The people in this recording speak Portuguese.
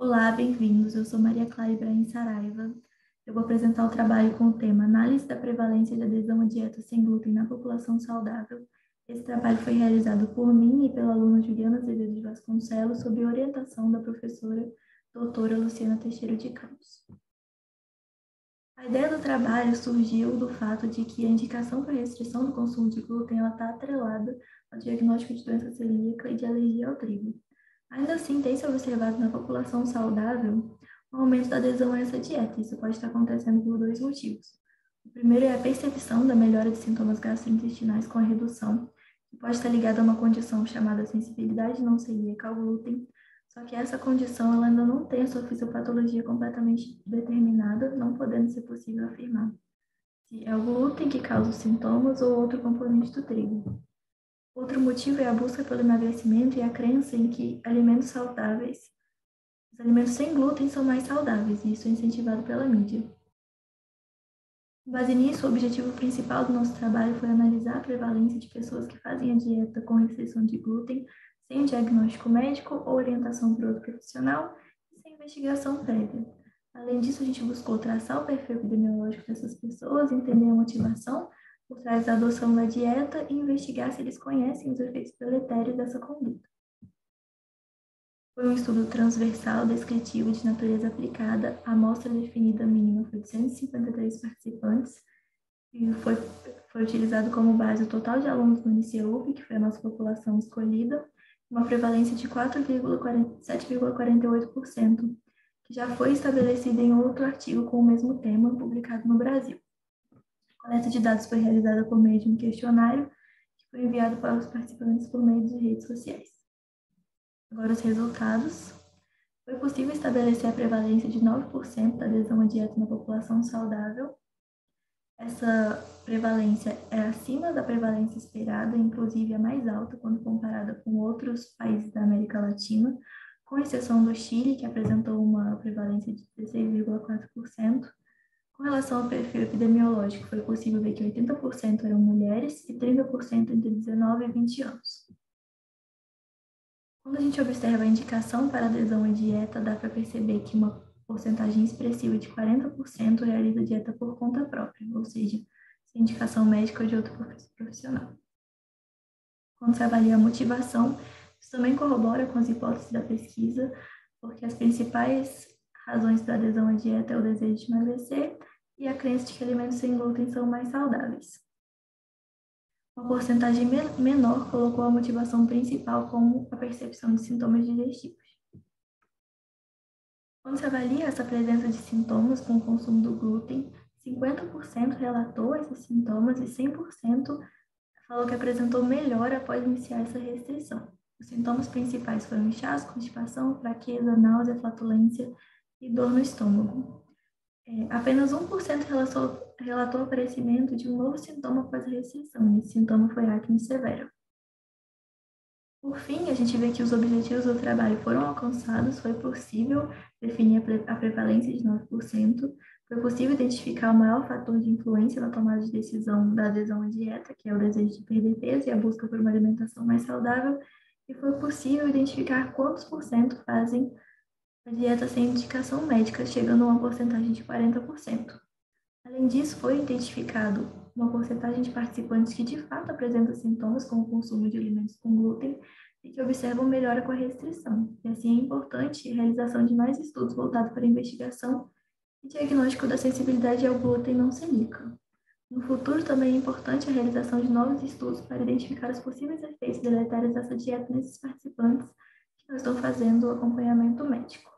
Olá, bem-vindos. Eu sou Maria Clara Ibrahim Saraiva. Eu vou apresentar o trabalho com o tema Análise da prevalência de adesão à dieta sem glúten na população saudável. Esse trabalho foi realizado por mim e pela aluna Juliana Azevedo de Vasconcelos, sob orientação da professora doutora Luciana Teixeira de Campos. A ideia do trabalho surgiu do fato de que a indicação para restrição do consumo de glúten está atrelada ao diagnóstico de doença celíaca e de alergia ao trigo. Ainda assim, tem se observado na população saudável o aumento da adesão a essa dieta. Isso pode estar acontecendo por dois motivos. O primeiro é a percepção da melhora de sintomas gastrointestinais com a redução, que pode estar ligada a uma condição chamada sensibilidade não celíaca ao glúten, só que essa condição ela ainda não tem a sua fisiopatologia completamente determinada, não podendo ser possível afirmar se é o glúten que causa os sintomas ou outro componente do trigo. Outro motivo é a busca pelo emagrecimento e a crença em que alimentos saudáveis, os alimentos sem glúten são mais saudáveis, e isso é incentivado pela mídia. Com base nisso, o objetivo principal do nosso trabalho foi analisar a prevalência de pessoas que fazem a dieta com restrição de glúten sem diagnóstico médico ou orientação por outro profissional e sem investigação prévia. Além disso, a gente buscou traçar o perfil epidemiológico dessas pessoas, entender a motivação por trás da adoção da dieta e investigar se eles conhecem os efeitos deletérios dessa conduta. Foi um estudo transversal descritivo de natureza aplicada. A amostra definida mínima foi de 153 participantes e foi, foi utilizado como base o total de alunos do INICEUP, que foi a nossa população escolhida, uma prevalência de 7,48%, que já foi estabelecida em outro artigo com o mesmo tema publicado no Brasil. A coleta de dados foi realizada por meio de um questionário que foi enviado para os participantes por meio de redes sociais. Agora os resultados. Foi possível estabelecer a prevalência de 9% da adesão à dieta na população saudável. Essa prevalência é acima da prevalência esperada, inclusive a mais alta quando comparada com outros países da América Latina, com exceção do Chile, que apresentou uma prevalência de 16,4%. Com relação ao perfil epidemiológico, foi possível ver que 80% eram mulheres e 30% entre 19 e 20 anos. Quando a gente observa a indicação para adesão à dieta, dá para perceber que uma porcentagem expressiva de 40% realiza dieta por conta própria, ou seja, sem indicação médica ou de outro profissional. Quando se avalia a motivação, isso também corrobora com as hipóteses da pesquisa, porque as principais razões para adesão à dieta é o desejo de emagrecer e a crença de que alimentos sem glúten são mais saudáveis. Uma porcentagem menor colocou a motivação principal como a percepção de sintomas digestivos. Quando se avalia essa presença de sintomas com o consumo do glúten, 50% relatou esses sintomas e 100% falou que apresentou melhora após iniciar essa restrição. Os sintomas principais foram inchaço, constipação, fraqueza, náusea, flatulência e dor no estômago. É, apenas 1% relatou, relatou o aparecimento de um novo sintoma após a restrição. Esse sintoma foi acne severa. Por fim, a gente vê que os objetivos do trabalho foram alcançados, foi possível definir a prevalência de 9%, foi possível identificar o maior fator de influência na tomada de decisão da adesão à dieta, que é o desejo de perder peso e a busca por uma alimentação mais saudável, e foi possível identificar quantos por cento fazem dieta sem indicação médica, chegando a uma porcentagem de 40%. Além disso, foi identificado uma porcentagem de participantes que de fato apresentam sintomas como o consumo de alimentos com glúten e que observam melhora com a restrição. E assim é importante a realização de mais estudos voltados para a investigação e diagnóstico da sensibilidade ao glúten não celíaca. No futuro, também é importante a realização de novos estudos para identificar os possíveis efeitos deletérios dessa dieta nesses participantes que não estão fazendo o acompanhamento médico.